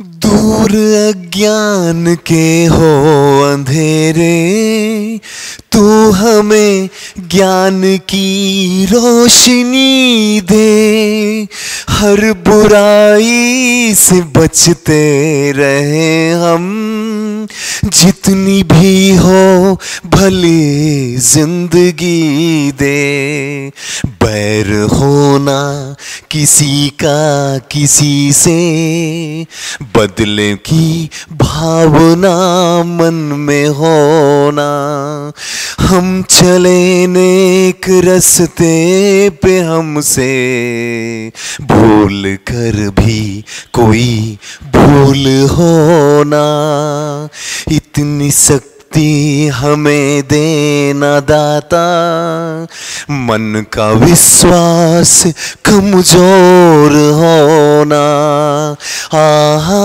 दूर अज्ञान के हो अंधेरे तू हमें ज्ञान की रोशनी दे। हर बुराई से बचते रहे हम। जितनी भी हो, भले ज़िंदगी दे। बैर होना किसी का किसी से। बदले की भावना मन में होना। हम चले नेक रस्ते पे हमसे। भूल कर भी कोई भूल होना। इतनी शक्ति हमें देना दाता। मन का विश्वास कमज़ोर होना। हा हा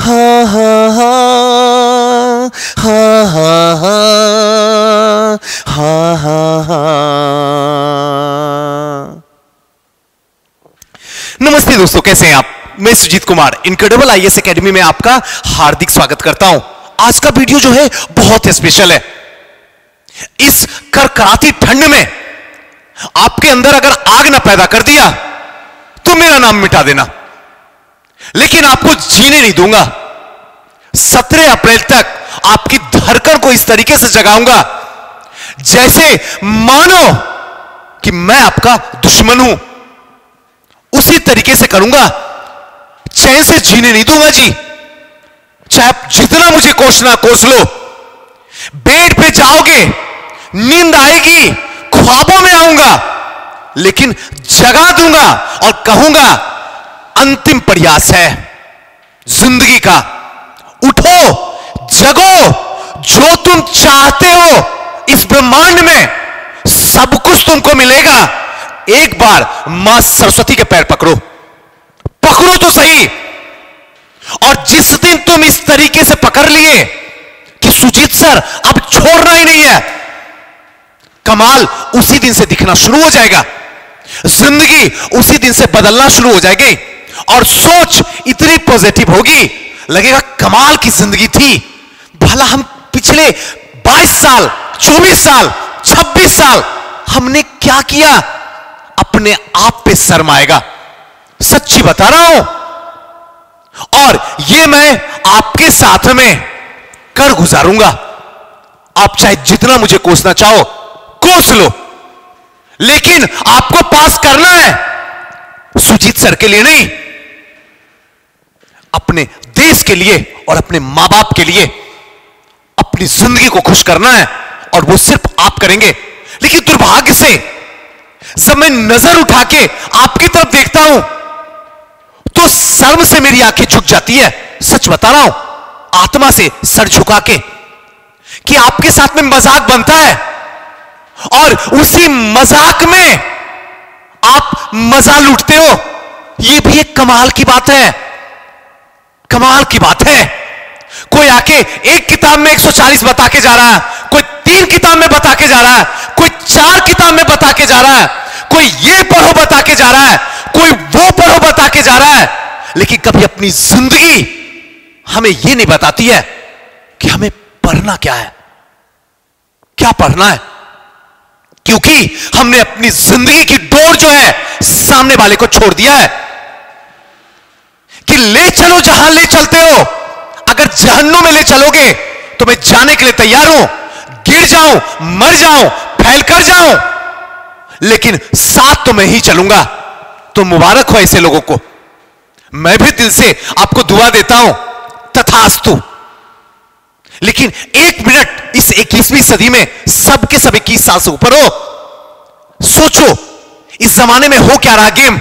हा हा हा हा हा नमस्ते दोस्तों, कैसे हैं आप? मैं Sujeet Kumar Incredible IAS Academy में आपका हार्दिक स्वागत करता हूँ। आज का वीडियो जो है, बहुत स्पेशल है। इस करकराती ठंड में आपके अंदर अगर आग ना पैदा कर दिया तो मेरा नाम मिटा देना। लेकिन आपको जीने नहीं दूँगा। सत्रह अप्रैल तक आपकी धड़कन को इस तरीके से जगाऊँगा, जैसे मानो कि मैं आपका दुश्मन हूँ। उसी तरीके से करूँगा। चैन से जीने नहीं दूँगा जी। चाहे आप जितना मुझे कोसना कोस लो, बेड पे जाओगे, नींद आएगी, ख्वाबों में आऊँगा, लेकिन जगा दूँगा और कहूँगा अंतिम प्रयास है। ज़िंदगी का। उठो, जगो, जो तुम चाहते हो, इस ब्रह्मांड में, सब कुछ तुमको मिलेगा। एक बार माँ सरस्वती के पैर पकड़ो। पकड़ो तो सही। और जिस दिन तुम इस तरीके से पकड़ लिए कि सुजीत सर, अब छोड़ना ही नहीं है, कमाल उसी दिन से दिखना शुरू हो जाएगा। ज़िंदगी उसी दिन से बदलना शुरू हो जाएगी। और सोच इतनी पॉजिटिव होगी। लगेगा कमाल की ज़िंदगी थी। भला हम पिछले 22 साल 24 साल 26 साल हमने क्या किया? अपने आप पे शर्म आएगा सच्ची बता रहा हूँ। और ये मैं आपके साथ में कर गुजारूँगा। आप चाहे जितना मुझे कोसना चाहो, कोस लो। लेकिन आपको पास करना है। सुजीत सर के लिए नहीं अपने देश के लिए और अपने माँ बाप के लिए अपनी ज़िंदगी को खुश करना है और वो सिर्फ़ आप करेंगे। लेकिन दुर्भाग्य से जब मैं नज़र उठा के आपकी तरफ़ देखता हूँ तो शर्म से मेरी आँखें झुक जाती है। सच बता रहा हूँ, आत्मा से सर झुका के कि आपके साथ में मज़ाक बनता है और उसी मज़ाक में आप मज़ा लूटते हो। यह भी एक कमाल की बात है। कमाल की बात है। कोई आके एक किताब में 140 बता के जा रहा है, कोई तीन किताब में बता के जा रहा है, कोई चार किताब में बता के जा रहा है, कोई ये पढ़ो बता के जा रहा है, कोई वो पढ़ो बता के जा रहा है। लेकिन कभी अपनी ज़िंदगी हमें यह नहीं बताती है कि हमें पढ़ना क्या है। क्या पढ़ना है? क्योंकि हमने अपनी ज़िंदगी की डोर जो है, सामने वाले को छोड़ दिया है। ले चलो जहाँ ले चलते हो। अगर जहन्नुम में ले चलोगे तो मैं जाने के लिए तैयार हूँ। गिर जाऊँ, मर जाऊँ, फैल कर जाऊँ। लेकिन साथ तो मैं ही चलूँगा। तो मुबारक हो ऐसे लोगों को। मैं भी दिल से आपको दुआ देता हूँ, तथास्तु। लेकिन एक मिनट इस 21वीं सदी में सबके सब इक्कीस साल से ऊपर हो। सोचो, इस जमाने में हो क्या रहा गेम?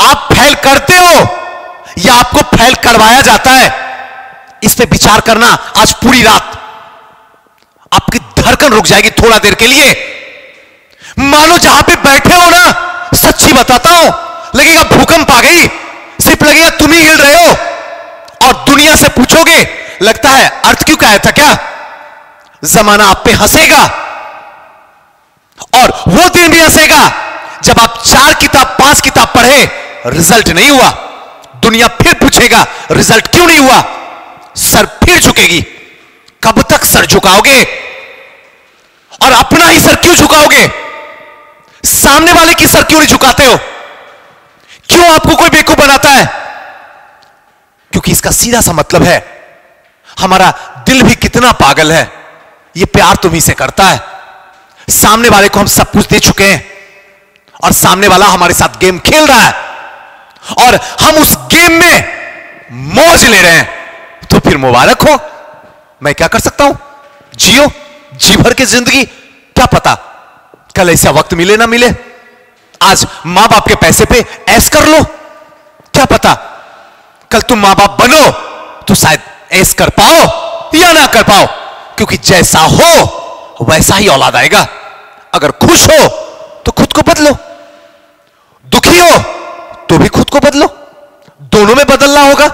आप फैल करते हो या आपको फैल करवाया जाता है? इस पे विचार करना आज पूरी रात। आपकी धड़कन रुक जाएगी थोड़ा देर के लिए। मानो जहाँ पे बैठे हो ना, सच्ची बताता हूँ, लगेगा भूकंप आ गई। सिर्फ़ लगेगा तुम ही हिल रहे हो। और दुनिया से पूछोगे, लगता है अर्थ क्यों का था क्या? जमाना आप पे हंसेगा। और वो दिन भी हंसेगा। जब आप चार किताब, पाँच किताब पढ़े, रिज़ल्ट नहीं हुआ। दुनिया फिर पूछेगा, रिज़ल्ट क्यों नहीं हुआ? सर फिर झुकेगी। कब तक सर झुकाओगे? और अपना ही सर क्यों झुकाओगे? सामने वाले की सर क्यों नहीं झुकाते हो? क्यों आपको कोई बेवकूफ़ बनाता है? क्योंकि इसका सीधा सा मतलब है, हमारा दिल भी कितना पागल है। ये प्यार तुम्ही से करता है। सामने वाले को हम सब कुछ दे चुके हैं। और सामने वाला हमारे साथ गेम खेल रहा है। और हम उस गेम में मौज ले रहे हैं। तो फिर मुबारक हो। मैं क्या कर सकता हूँ? जियो, जी भर की ज़िंदगी। क्या पता कल ऐसा वक्त मिले ना मिले। आज माँ बाप के पैसे पे ऐस कर लो। क्या पता कल तुम माँ बाप बनो तो शायद ऐस कर पाओ या ना कर पाओ। क्योंकि जैसा हो, वैसा ही औलाद आएगा। अगर खुश हो तो खुद को बदलो। दुखी हो तो भी खुद को बदलो। दोनों में बदलना होगा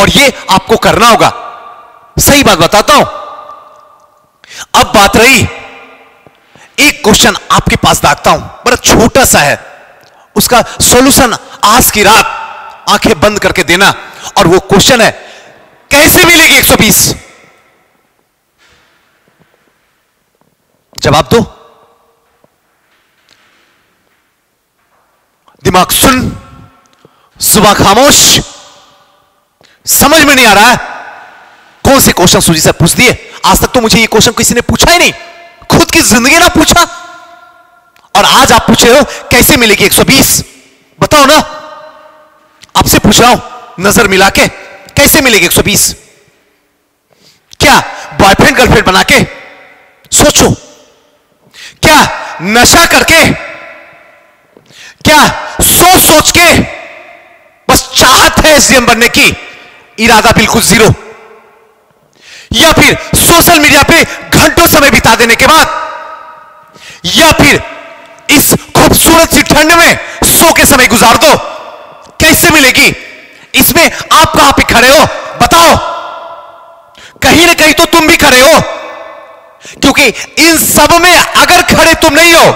और ये आपको करना होगा। सही बात बताता हूँ। अब बात रही, एक क्वेश्चन आपके पास दागता हूँ। बड़ा छोटा सा है। उसका सॉल्यूशन आज की रात आँखें बंद करके देना। और वो क्वेश्चन है, कैसे मिलेगी 120 जवाब दो। दिमाग सुन, सुबह खामोश। समझ में नहीं आ रहा है। कौन से क्वेश्चन सूजी से पूछ दिए? आज तक तो मुझे ये क्वेश्चन किसी ने पूछा ही नहीं। खुद की ज़िंदगी ना पूछा। और आज आप पूछ हो, कैसे मिलेगी 120 बताओ ना। आपसे पूछ रहा हूँ, नज़र मिला के, कैसे मिलेगी 120 क्या बॉयफ्रेंड गर्लफ्रेंड बना के? सोचो। क्या नशा करके क्या सोच सोच के बस चाहत है एसडीएम बनने की? इरादा बिल्कुल ज़ीरो। या फिर सोशल मीडिया पे घंटों समय बिता देने के बाद? या फिर इस खूबसूरत सी ठंड में सो के समय गुजार दो? कैसे मिलेगी? इसमें आप कहाँ पे खड़े हो। बताओ। कहीं ना कहीं तो तुम भी खड़े हो। क्योंकि इन सब में अगर खड़े तुम नहीं हो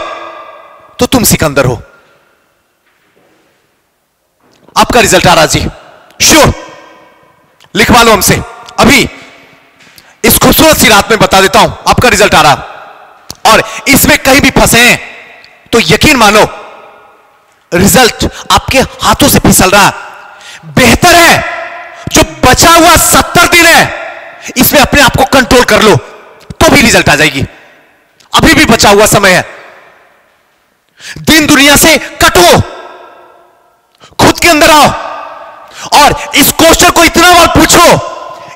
तो तुम सिकंदर हो। आपका रिज़ल्ट आ रहा जी श्योर लिखवा लो हमसे। अभी इस खूबसूरत सी रात में बता देता हूँ, आपका रिज़ल्ट आ रहा और इसमें कहीं भी फंसे हैं तो यकीन मानो रिज़ल्ट आपके हाथों से फिसल रहा बेहतर है जो बचा हुआ सत्तर दिन है, इसमें अपने आप को कंट्रोल कर लो तो भी रिज़ल्ट आ जाएगी। अभी भी बचा हुआ समय है। दिन दुनिया से कटो। खुद के अंदर आओ। इस क्वेश्चन को इतना बार पूछो,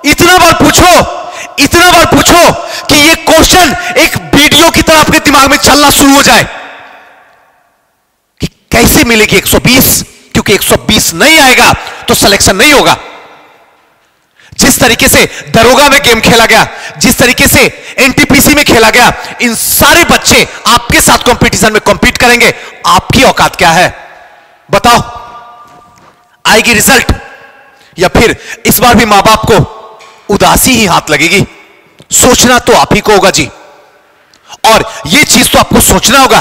इतना बार पूछो, इतना बार पूछो कि ये क्वेश्चन एक वीडियो की तरह आपके दिमाग में चलना शुरू हो जाए। कि कैसे मिलेगी 120 क्योंकि 120 नहीं आएगा तो सिलेक्शन नहीं होगा। जिस तरीके से दरोगा में गेम खेला गया, जिस तरीके से एनटीपीसी में खेला गया, इन सारे बच्चे आपके साथ कंपटीशन में कॉम्पीट करेंगे। आपकी औकात क्या है? बताओ। आएगी रिज़ल्ट या फिर इस बार भी माँ बाप को उदासी ही हाथ लगेगी? सोचना तो आप ही को होगा जी। और यह चीज़ तो आपको सोचना होगा।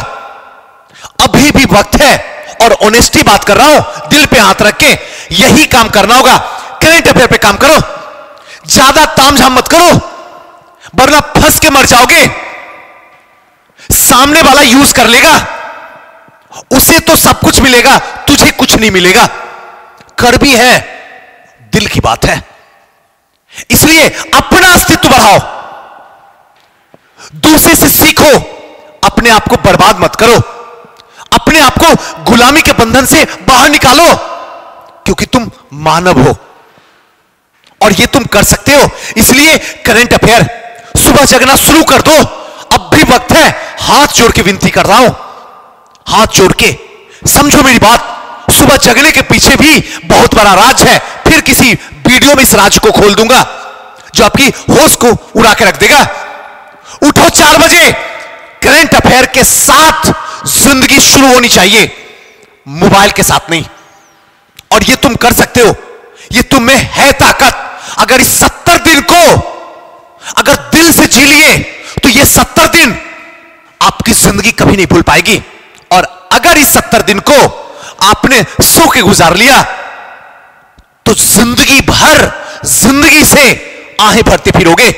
अभी भी वक्त है और ऑनेस्टी बात कर रहा हूँ, दिल पे हाथ रख के यही काम करना होगा। करेंट अफेयर पे काम करो। ज़्यादा तामझाम मत करो। वरना फंस के मर जाओगे। सामने वाला यूज़ कर लेगा। उसे तो सब कुछ मिलेगा, तुझे कुछ नहीं मिलेगा। कर भी है। दिल की बात है। इसलिए अपना अस्तित्व बढ़ाओ। दूसरे से सीखो। अपने आप को बर्बाद मत करो। अपने आप को गुलामी के बंधन से बाहर निकालो। क्योंकि तुम मानव हो। और ये तुम कर सकते हो। इसलिए करंट अफेयर सुबह जगना शुरू कर दो। अब भी वक्त है। हाथ जोड़ के विनती कर रहा हूँ। हाथ जोड़ के। समझो मेरी बात। सुबह जगने के पीछे भी बहुत बड़ा राज है। फिर किसी वीडियो में इस राज को खोल दूँगा, जो आपकी होश को उड़ा के रख देगा। उठो चार बजे। करंट अफेयर के साथ ज़िंदगी शुरू होनी चाहिए, मोबाइल के साथ नहीं। और ये तुम कर सकते हो। ये तुम में है ताकत। अगर इस सत्तर दिन को अगर दिल से जी लिए तो ये सत्तर दिन आपकी ज़िंदगी कभी नहीं भूल पाएगी। और अगर इस सत्तर दिन को आपने सो के गुजार लिया तो ज़िंदगी भर, ज़िंदगी से आहें भरते फिरोगे।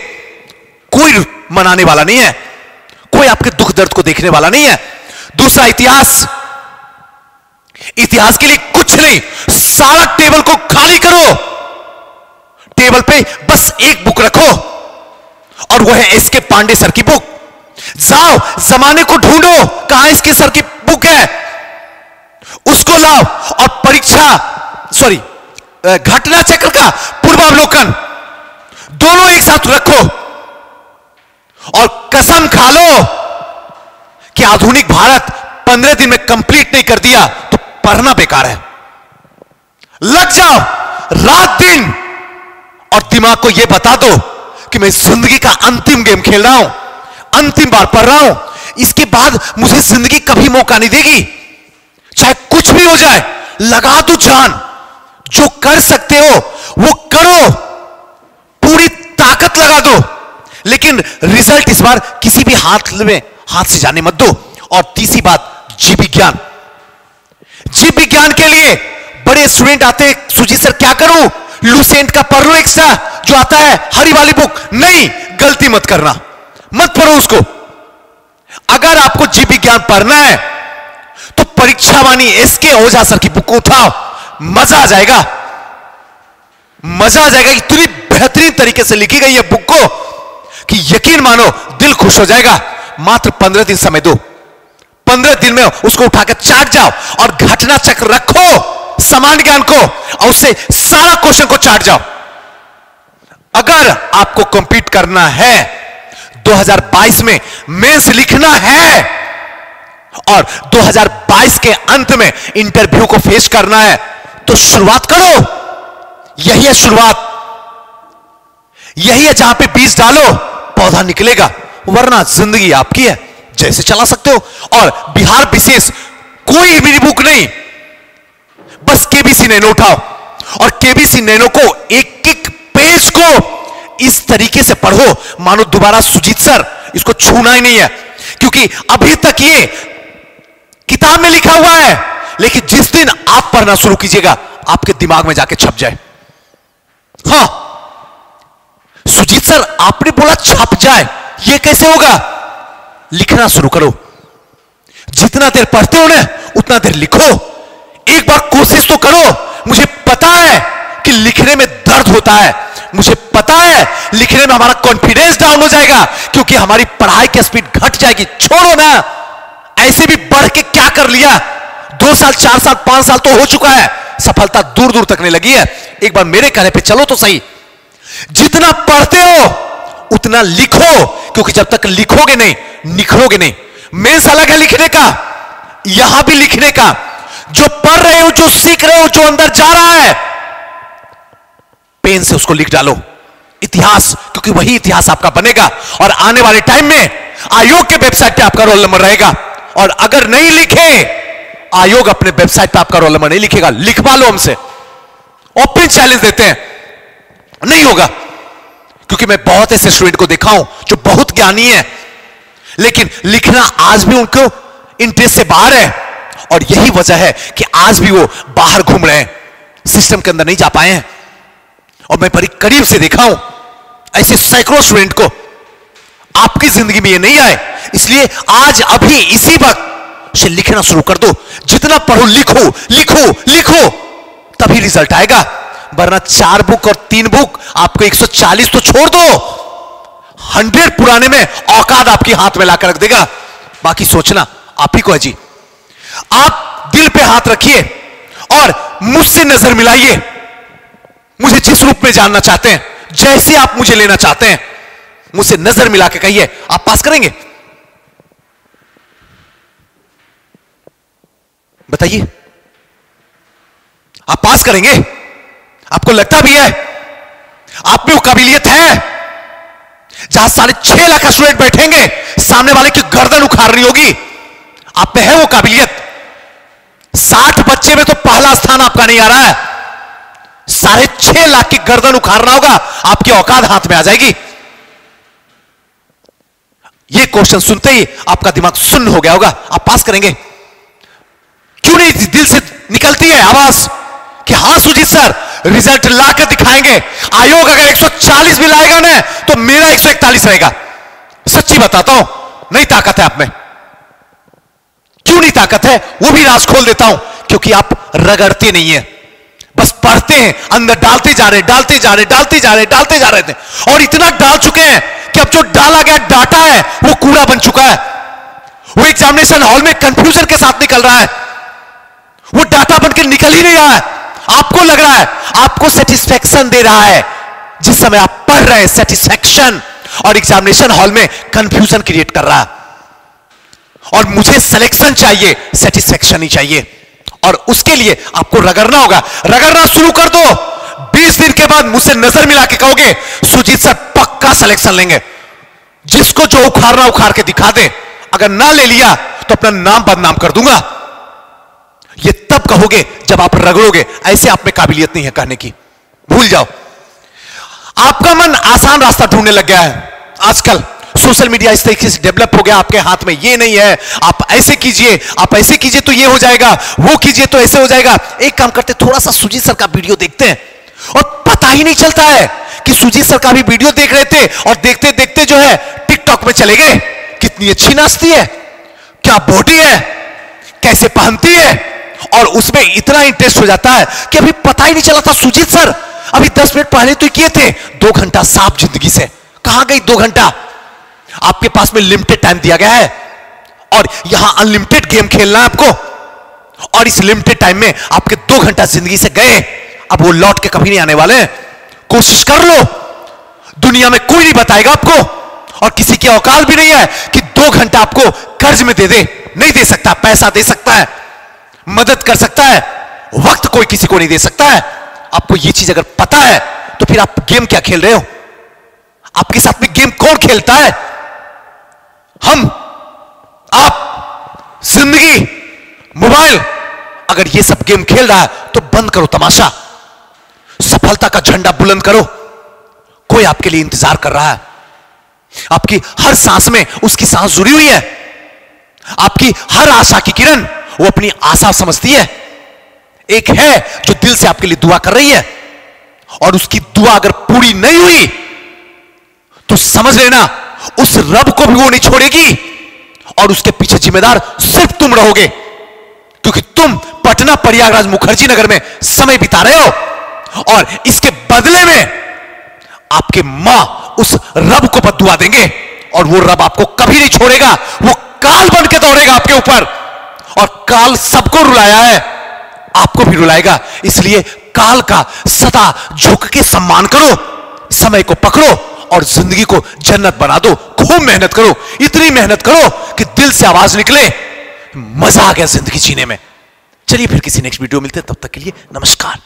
कोई मनाने वाला नहीं है, कोई आपके दुख दर्द को देखने वाला नहीं है। दूसरा, इतिहास। इतिहास के लिए कुछ नहीं, सारा टेबल को खाली करो। टेबल पे बस एक बुक रखो, और वह है एस के पांडे सर की बुक। जाओ, जमाने को ढूंढो, कहाँ इसके सर की बुक है? उसको लाओ। और परीक्षा सॉरी घटना चक्र का पूर्वावलोकन। दोनों एक साथ रखो। और कसम खा लो कि आधुनिक भारत पंद्रह दिन में कंप्लीट नहीं कर दिया तो पढ़ना बेकार है। लग जाओ, रात दिन। और दिमाग को यह बता दो कि मैं ज़िंदगी का अंतिम गेम खेल रहा हूँ, अंतिम बार पढ़ रहा हूँ। इसके बाद मुझे ज़िंदगी कभी मौका नहीं देगी। चाहे कुछ भी हो जाए, लगा दो जान। जो कर सकते हो, वो करो। पूरी ताकत लगा दो। लेकिन रिज़ल्ट इस बार किसी भी हाथ में, हाथ से जाने मत दो। और तीसरी बात, जीव विज्ञान जीव विज्ञान के लिए बड़े स्टूडेंट आते सुजी सर, क्या करूँ? लूसेंट का पढ़ लो एक्स्ट्रा जो आता है, हरी वाली बुक नहीं, गलती मत करना। मत पढ़ो उसको। अगर आपको जीव विज्ञान पढ़ना है तो परीक्षावाणी एस के ओझा सर की बुक उठाओ। मज़ा आ जाएगा। मज़ा आ जाएगा इतनी बेहतरीन तरीके से लिखी गई है बुक को कि यकीन मानो, दिल खुश हो जाएगा। मात्र पंद्रह दिन समय दो। पंद्रह दिन में उसको उठाकर चाट जाओ और घटना चक्र रखो, समान ज्ञान को और उससे सारा क्वेश्चन को चाट जाओ। अगर आपको कंपीट करना है 2022 में मेंस लिखना है और 2022 के अंत में इंटरव्यू को फेस करना है तो शुरुआत करो। यही है शुरुआत। यही है जहाँ पे बीज डालो, पौधा निकलेगा, वरना ज़िंदगी आपकी है, जैसे चला सकते हो। और बिहार विशेष कोई भी बुक नहीं, बस केबीसी नैनो उठाओ। और केबीसी नैनो को एक एक पेज को इस तरीके से पढ़ो। मानो दोबारा सुजीत सर, इसको छूना ही नहीं है, क्योंकि अभी तक ये किताब में लिखा हुआ है। लेकिन जिस दिन आप पढ़ना शुरू कीजिएगा, आपके दिमाग में जाके छप जाए। हाँ। सुजीत सर, आपने बोला छप जाए। ये कैसे होगा? लिखना शुरू करो। जितना देर पढ़ते हो ना, उतना देर लिखो। एक बार कोशिश तो करो। मुझे पता है कि लिखने में दर्द होता है। मुझे पता है लिखने में हमारा कॉन्फिडेंस डाउन हो जाएगा, क्योंकि हमारी पढ़ाई की स्पीड घट जाएगी। छोड़ो ना। ऐसे भी बढ़ के क्या कर लिया? दो साल, चार साल, पाँच साल तो हो चुका है। सफलता दूर दूर तक नहीं लगी है। एक बार मेरे कहने पे चलो तो सही। जितना पढ़ते हो, उतना लिखो, क्योंकि जब तक लिखोगे नहीं, निखरोगे नहीं। मेंस अलग है लिखने का, यहाँ भी लिखने का। जो पढ़ रहे हो, जो सीख रहे हो, जो अंदर जा रहा है, पेन से उसको लिख डालो। इतिहास, क्योंकि वही इतिहास आपका बनेगा। और आने वाले टाइम में, आयोग के वेबसाइट पे आपका रोल नंबर रहेगा। और अगर नहीं लिखे, आयोग अपने वेबसाइट पर आपका रोल नंबर नहीं लिखेगा, लिखवा लो हमसे। ओपन चैलेंज देते हैं। नहीं होगा। क्योंकि मैं बहुत ऐसे स्टूडेंट को देखा हूँ, जो बहुत ज्ञानी है। लेकिन लिखना आज भी उनको इंटरेस्ट से बाहर है। और यही वजह है कि आज भी वो बाहर घूम रहे हैं। सिस्टम के अंदर नहीं जा पाए हैं। और मैं बड़ी करीब से देखा हूँ, ऐसे सैकड़ों स्टूडेंट को। आपकी ज़िंदगी में ये नहीं आए। इसलिए आज, अभी, इसी वक्त से लिखना शुरू कर दो। जितना पढ़ो, लिखो लिखो लिखो, तभी रिज़ल्ट आएगा। वरना चार बुक और तीन बुक आपको 140 तो छोड़ दो। हंड्रेड पुराने में औकात आपके हाथ में लाकर रख देगा। बाकी सोचना, आप ही को है जी। आप दिल पे हाथ रखिए और मुझसे नज़र मिलाइए। मुझे जिस रूप में जानना चाहते हैं, जैसे आप मुझे लेना चाहते हैं मुझसे नज़र मिला के कहिए, आप पास करेंगे? बताइए। आप पास करेंगे? आपको लगता भी है? आप में वो काबिलियत है? जहाँ साढ़े छह लाख स्टूडेंट बैठेंगे, सामने वाले की गर्दन उखाड़नी होगी, आप में है वो काबिलियत? साठ बच्चे में तो पहला स्थान आपका नहीं आ रहा है। साढ़े छह लाख की गर्दन उखाड़ना होगा, आपकी औकात हाथ में आ जाएगी। ये क्वेश्चन सुनते ही आपका दिमाग सुन्न हो गया होगा। आप पास करेंगे। क्यों नहीं दिल से निकलती है आवाज़? कि हाँ, सुजीत सर, रिज़ल्ट लाकर दिखाएँगे। आयोग अगर 140 भी लाएगा ना तो मेरा 141 रहेगा। सच्ची बताता हूँ, नहीं ताकत है आप में। क्यों नहीं ताकत है? वो भी राज खोल देता हूँ, क्योंकि आप रगड़ते नहीं है। बस पढ़ते हैं, अंदर डालते जा रहे, डालते जा रहे, डालते जा रहे, डालते जा रहे थे। और इतना डाल चुके हैं कि अब जो डाला गया डाटा है, वो कूड़ा बन चुका है। वो एग्जामिनेशन हॉल में कंफ्यूजन के साथ निकल रहा है। वो डाटा बनकर निकल ही नहीं रहा है। आपको लग रहा है, आपको सेटिस्फेक्शन दे रहा है। जिस समय आप पढ़ रहे हैं सेटिस्फेक्शन और एग्जामिनेशन हॉल में कंफ्यूजन क्रिएट कर रहा है। और मुझे सिलेक्शन चाहिए सेटिस्फेक्शन ही चाहिए। और उसके लिए आपको रगड़ना होगा। रगड़ना शुरू कर दो। 20 दिन के बाद मुझसे नज़र मिला के कहोगे, सुजीत सर, पक्का सिलेक्शन लेंगे। जिसको जो उखाड़ना उखाड़ के दिखा दे, अगर ना ले लिया तो अपना नाम बदनाम कर दूँगा। ये तब कहोगे, जब आप रगड़ोगे, ऐसे आप में काबिलियत नहीं है कहने की। भूल जाओ। आपका मन आसान रास्ता ढूँढने लग गया है। आजकल सोशल मीडिया इस तरीके से डेवलप हो गया, आपके हाथ में ये नहीं है। आप ऐसे कीजिए, आप ऐसे कीजिए तो ये हो जाएगा, वो कीजिए तो ऐसे हो जाएगा। एक काम करते, थोड़ा सा सुजीत सर का वीडियो देखते हैं। और पता ही नहीं चलता है कि सुजीत सर का भी वीडियो देख रहे थे और देखते देखते जो है टिकटॉक में चले गए। कितनी अच्छी नाचती है, क्या बॉडी है, कैसे पहनती है, और उसमें इतना इंटरेस्ट हो जाता है कि अभी पता ही नहीं चला था सुजीत सर। अभी दस मिनट पहले तो किए थे, दो घंटा साफ़ ज़िंदगी से। कहाँ गई दो घंटा? आपके पास में लिमिटेड टाइम दिया गया है। और यहाँ अनलिमिटेड गेम खेलना है आपको। और इस लिमिटेड टाइम में आपके दो घंटा ज़िंदगी से गए। अब वो लौट के कभी नहीं आने वाले कोशिश कर लो। दुनिया में कोई नहीं बताएगा आपको। और किसी की औकात भी नहीं है कि दो घंटा आपको कर्ज में दे दे। नहीं दे सकता, पैसा दे सकता है, मदद कर सकता है, वक्त कोई किसी को नहीं दे सकता है। आपको यह चीज़ अगर पता है तो फिर आप गेम क्या खेल रहे हो? आपके साथ में गेम कौन खेलता है? हम, आप, ज़िंदगी, मोबाइल, अगर ये सब गेम खेल रहा है तो बंद करो तमाशा। सफलता का झंडा बुलंद करो। कोई आपके लिए इंतज़ार कर रहा है? आपकी हर सांस में उसकी सांस जुड़ी हुई है। आपकी हर आशा की किरण, वो अपनी आशा समझती है। एक है जो दिल से आपके लिए दुआ कर रही है। और उसकी दुआ अगर पूरी नहीं हुई तो समझ लेना, उस रब को भी वो नहीं छोड़ेगी। और उसके पीछे जिम्मेदार सिर्फ़ तुम रहोगे। क्योंकि तुम पटना प्रयागराज मुखर्जी नगर में समय बिता रहे हो। और इसके बदले में आपके माँ उस रब को बदुआ देंगे और वो रब आपको कभी नहीं छोड़ेगा। वो काल बन के दौड़ेगा आपके ऊपर। और काल सबको रुलाया है। आपको भी रुलाएगा। इसलिए काल का सदा झुक के सम्मान करो। समय को पकड़ो और ज़िंदगी को जन्नत बना दो। खूब मेहनत करो। इतनी मेहनत करो कि दिल से आवाज़ निकले। मज़ा आ गया ज़िंदगी जीने में। चलिए फिर किसी नेक्स्ट वीडियो मिलते हैं। तब तक के लिए नमस्कार।